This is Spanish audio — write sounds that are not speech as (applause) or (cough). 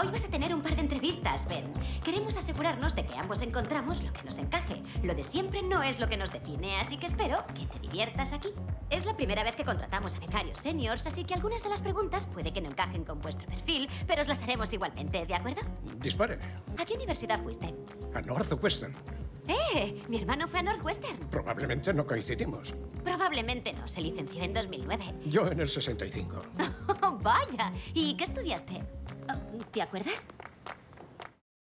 Hoy vas a tener un par de entrevistas, Ben. Queremos asegurarnos de que ambos encontramos lo que nos encaje. Lo de siempre no es lo que nos define, así que espero que te diviertas aquí. Es la primera vez que contratamos a becarios seniors, así que algunas de las preguntas puede que no encajen con vuestro perfil, pero os las haremos igualmente, ¿de acuerdo? Dispare. ¿A qué universidad fuiste? A Northwestern. ¡Eh! Mi hermano fue a Northwestern. Probablemente no coincidimos. Probablemente no, se licenció en 2009. Yo en el 65. (laughs) ¡Vaya! ¿Y qué estudiaste? Oh, ¿Te acuerdas?